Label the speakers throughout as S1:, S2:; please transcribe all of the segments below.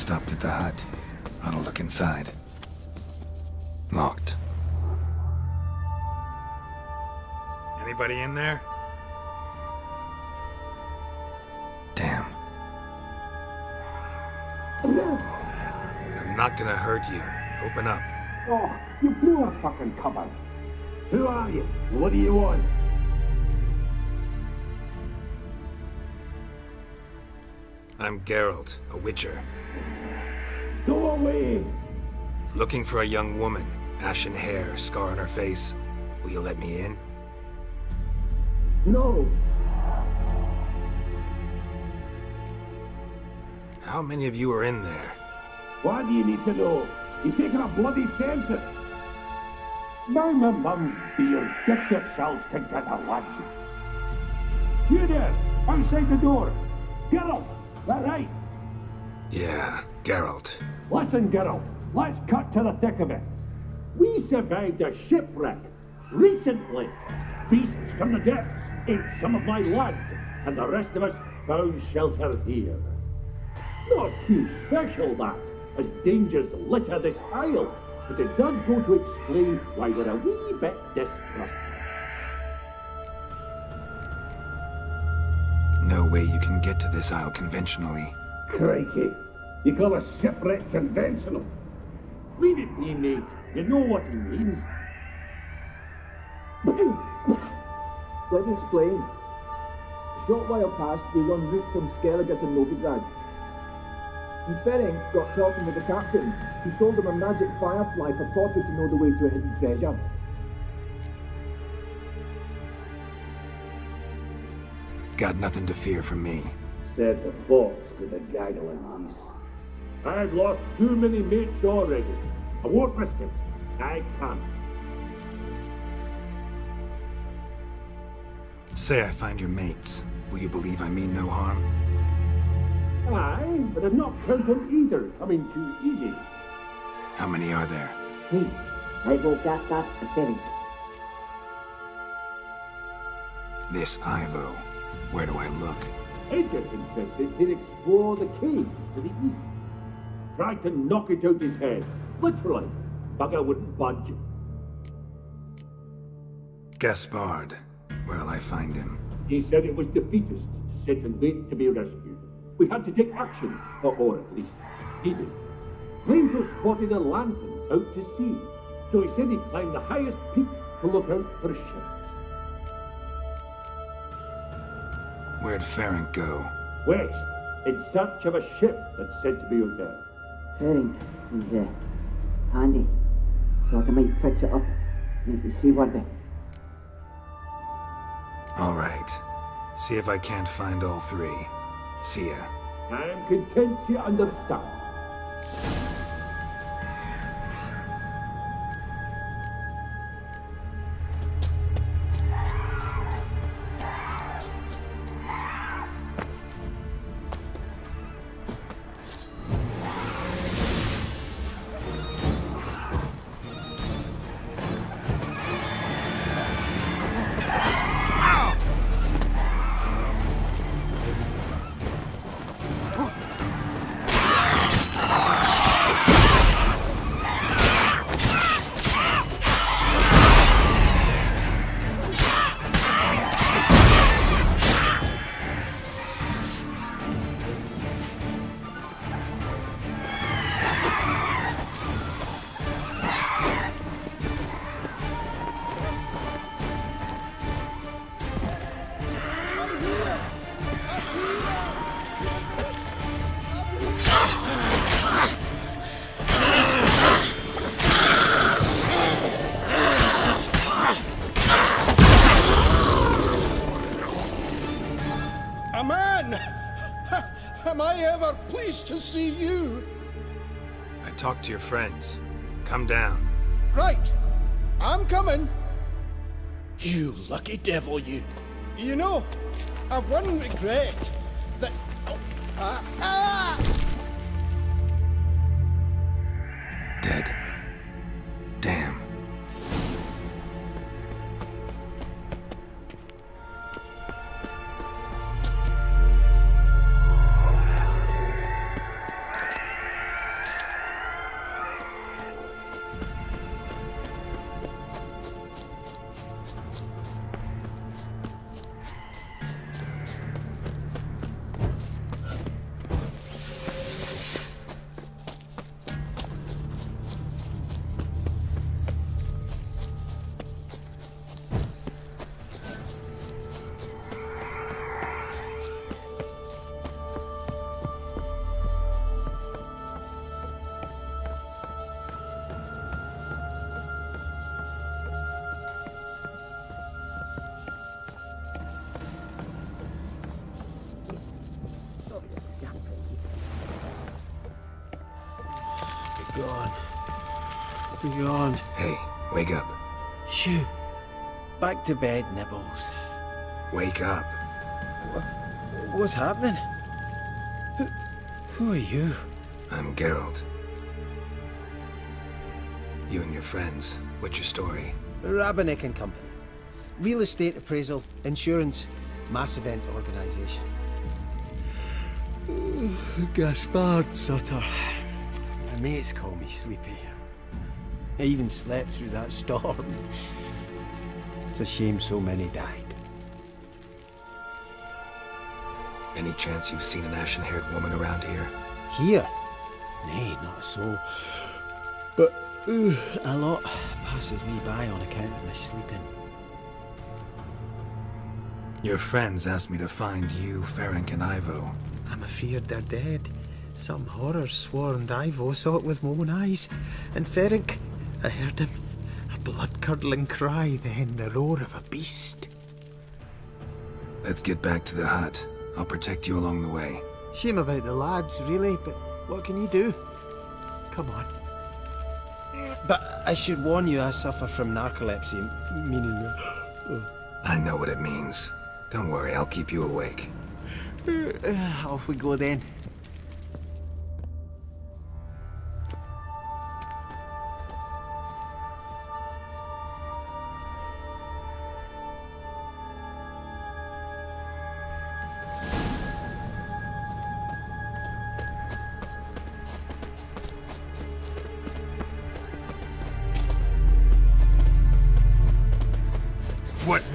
S1: Firefly stopped at the hut. I'll look inside. Locked.
S2: Anybody in there?
S1: Damn.
S2: I'm not gonna hurt you. Open up.
S3: Oh, you blew our fucking cover. Who are you? What do you want?
S2: I'm Geralt, a witcher.
S3: Go away!
S2: Looking for a young woman. Ashen hair, scar on her face. Will you let me in?
S3: No.
S2: How many of you are in there?
S3: Why do you need to know? You're taking a bloody census? Now my mum's beard. Get yourselves together, lads. You there, outside the door. Geralt, that right?
S2: Yeah, Geralt.
S3: Listen, Geralt, let's cut to the thick of it. We survived a shipwreck recently. Beasts from the depths ate some of my lads, and the rest of us found shelter here. Not too special, that, as dangers litter this isle, but it does go to explain why we're a wee bit distrustful.
S2: Way you can get to this isle conventionally.
S3: Crikey, you call a shipwreck conventional? Leave it be, mate. You know what he means.
S4: Let me explain. A short while past, we were en route from Skellige to Novigrad. And Ferenc got talking with the captain, who sold him a magic firefly purported to know the way to a hidden treasure.
S2: Got nothing to fear from me.
S3: Said the fox to the gaggling geese. I've lost too many mates already. I won't risk it. I can't.
S2: Say I find your mates. Will you believe I mean no harm?
S3: Aye, but I'm not counting either coming too easy.
S2: How many are there?
S5: Hey, Ivo, Gaspard, and Ferenc.
S2: This Ivo. Where do I look?
S3: Agent insisted he'd explore the caves to the east. Tried to knock it out his head. Literally. Bugger wouldn't budge.
S2: Gaspard. Where'll I find him?
S3: He said it was defeatist to sit and wait to be rescued. We had to take action, or, or at least he did. Claimed to spotted a lantern out to sea, so he said he'd climb the highest peak to look out for ships.
S2: Where'd Ferenc go?
S3: West, in search of a ship that's said to be out there.
S5: Ferenc is uh, handy. Thought I might fix it up, make it seaworthy.
S2: All right. See if I can't find all three. See ya.
S3: I'm content you understand.
S6: Ever pleased to see you?
S2: I talked to your friends. Come down.
S6: Right. I'm coming. You lucky devil, you. You know, I've one regret. That. Oh, ah!
S7: Be gone.
S2: Hey, wake up.
S7: Shoo. Back to bed, Nibbles.
S2: Wake up.
S7: What's happening? Who, who are you?
S2: I'm Geralt. You and your friends. What's your story?
S7: Rabbinick and Company. Real estate appraisal, insurance, mass event organisation. Gaspard Sutter. My mates call me Sleepy. I even slept through that storm. It's a shame so many died.
S2: Any chance you've seen an ashen-haired woman around here?
S7: Here? Nay, not a soul. But ooh, a lot passes me by on account of my sleeping.
S2: Your friends asked me to find you, Ferenc, and Ivo.
S7: I'm afeard they're dead. Some horrors swarmed Ivo, saw it with my own eyes. And Ferenc, I heard him. A blood-curdling cry, then the roar of a beast.
S2: Let's get back to the hut. I'll protect you along the way.
S7: Shame about the lads, really, but what can you do? Come on. But I should warn you, I suffer from narcolepsy, meaning... uh,
S2: I know what it means. Don't worry, I'll keep you awake.
S7: Off we go then.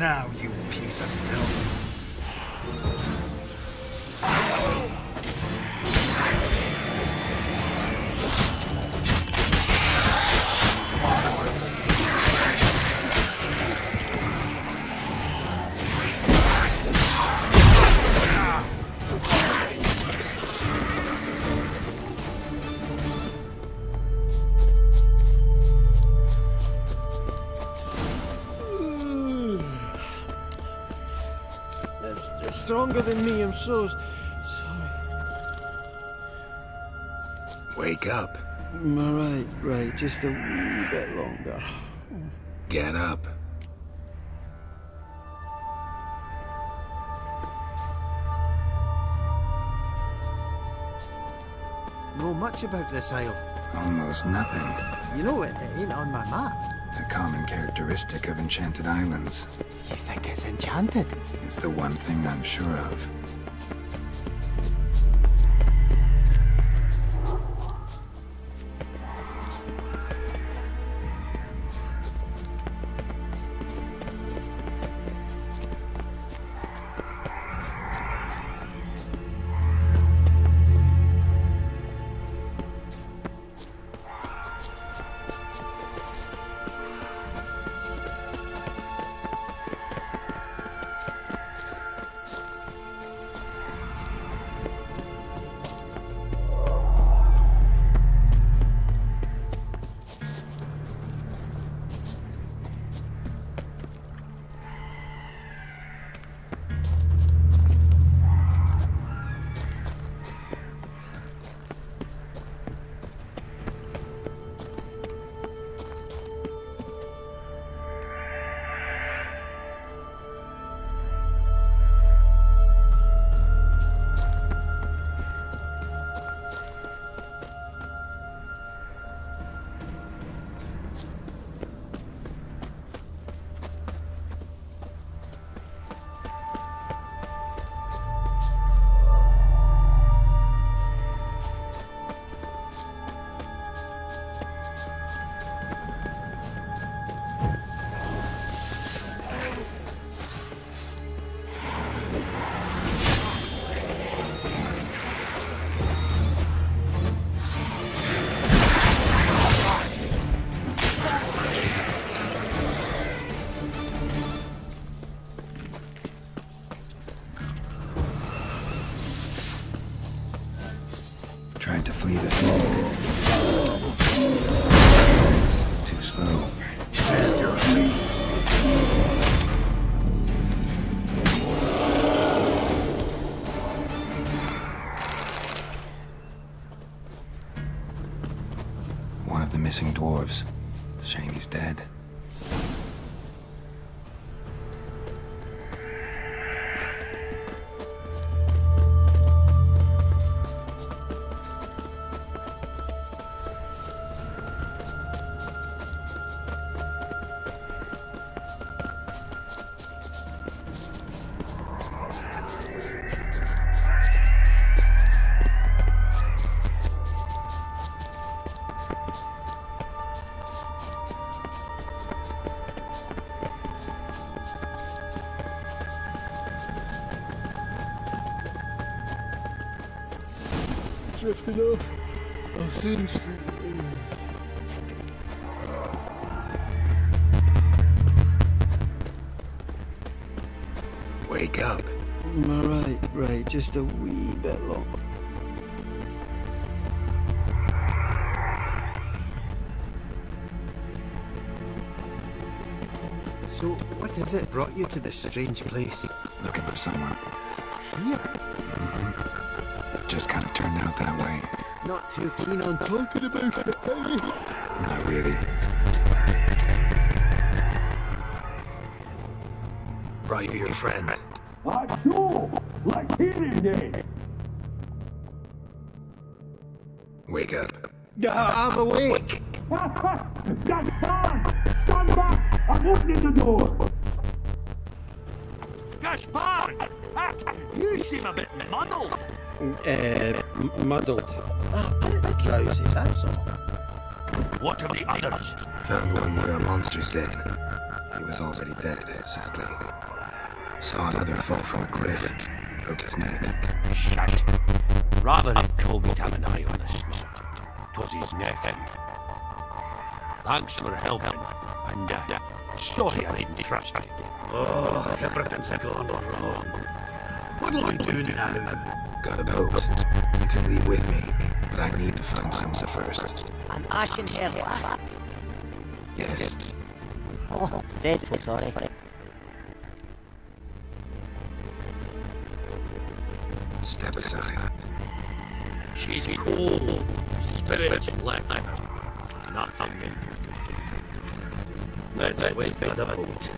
S2: Now, you piece of filth?
S7: Stronger than me, I'm so sorry.
S2: Wake up.
S7: Mm, all right, right, just a wee bit longer.
S2: Get up.
S7: Know much about this isle.
S2: Almost nothing.
S7: You know, it, it ain't on my map.
S2: A common characteristic of enchanted islands.
S7: You think it's enchanted?
S2: It's the one thing I'm sure of.
S6: Drifting off. I'll soon see.
S2: Wake up.
S7: Right, right, just a wee bit long. So, what is it brought you to this strange place?
S1: Looking for someone.
S7: Here?
S1: Just kind of turned out that way.
S7: Not too keen on talking about it, are you?
S1: Not really.
S2: Right, you your friend.
S3: That's so! Let's hear him then!
S2: Wake up.
S7: I'm awake!
S3: Gaspard! Stand back! I'm opening the door!
S8: Gaspard! You seem a bit muddled.
S7: Uh, muddled. Ah, a bit drowsy, that's all.
S8: What of the others?
S2: Found one where a monster's dead. He was already dead, sadly. Saw another fall from a cliff. Broke his neck.
S8: Shut. Robin had told me to have an eye on the smart. 'Twas his nephew. Thanks for helping. And, uh, sorry I didn't trust you. Oh, everything's gone wrong. What'll I do now?
S2: Got a boat. You can leave with me, but I need to find Sansa first.
S9: An ashen hair last.
S2: Yes.
S9: Oh, dreadful sorry.
S2: Step aside.
S8: She's cold. spirit left her. Nothing. Let's wait by the boat.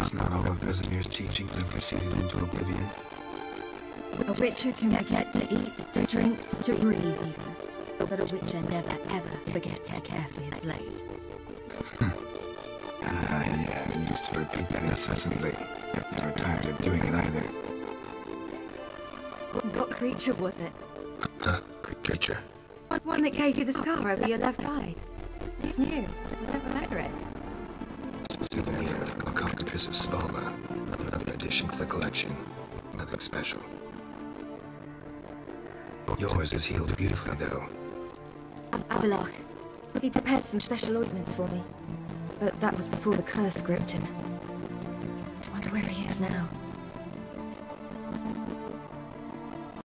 S2: Guess not all of Vesemir's teachings have receded into oblivion.
S10: A witcher can forget to eat, to drink, to breathe even. But a witcher never ever forgets to care for his blade.
S2: Ah, yeah, I used to repeat that incessantly. Never tired of doing it either.
S10: What creature was it?
S2: Huh, creature.
S10: One that gave you the scar over your left eye. It's new. I don't remember it.
S2: Souvenir the cockatrice of Svalna. Another addition to the collection. Nothing special. Yours is healed beautifully, though.
S10: Avallac'h. He prepared some special ointments for me. But that was before the curse gripped him. I wonder where he is now.